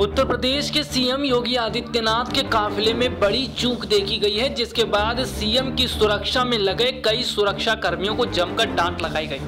प्रदेश के सीएम योगी आदित्यनाथ के काफिले में बड़ी चूक देखी गई है, जिसके बाद सीएम की सुरक्षा में लगे कई सुरक्षा कर्मियों को जमकर डांट लगाई गई।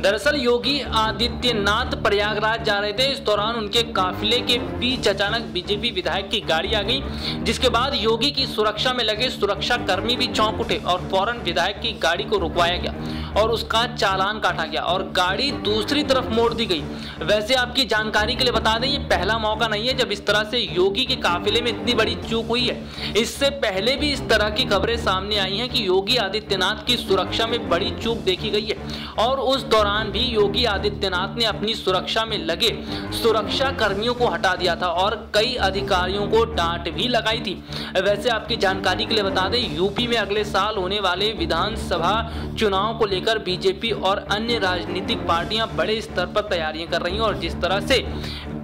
दरअसल, योगी आदित्यनाथ प्रयागराज जा रहे थे। इस दौरान उनके काफिले के बीच अचानक बीजेपी विधायक की गाड़ी आ गई, जिसके बाद योगी की सुरक्षा में लगे सुरक्षा कर्मी भी चौंक उठे और फ़ौरन विधायक की गाड़ी को रुकवाया गया और उसका चालान काटा गया और गाड़ी दूसरी तरफ़ मोड़ दी गई। वैसे आपकी जानकारी के लिए बता दें, ये पहला मौका नहीं है जब इस तरह से योगी के काफिले में इतनी बड़ी चूक हुई है। इससे पहले भी इस तरह की खबरें सामने आई हैं कि योगी आदित्यनाथ की सुरक्षा में बड़ी चूक देखी गई है और उस दौरान भी योगी आदित्यनाथ ने अपनी सुरक्षा में लगे सुरक्षा कर्मियों को हटा दिया था और कई अधिकारियों को डांट भी लगाई थी। वैसे आपकी जानकारी के लिए बता दें, यूपी में अगले साल होने वाले विधानसभा चुनाव को लेकर बीजेपी और अन्य राजनीतिक पार्टियाँ बड़े स्तर पर तैयारियाँ कर रही हैं और जिस तरह से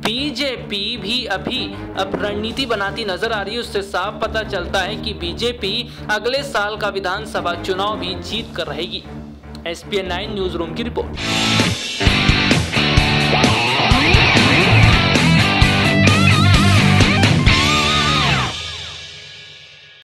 बीजेपी भी अभी अब रणनीति बनाती नज़र आ रही है। उससे साफ़ पता चलता है कि बीजेपी अगले साल का विधानसभा चुनाव भी जीत कर रहेगी। S P nine news room की रिपोर्ट।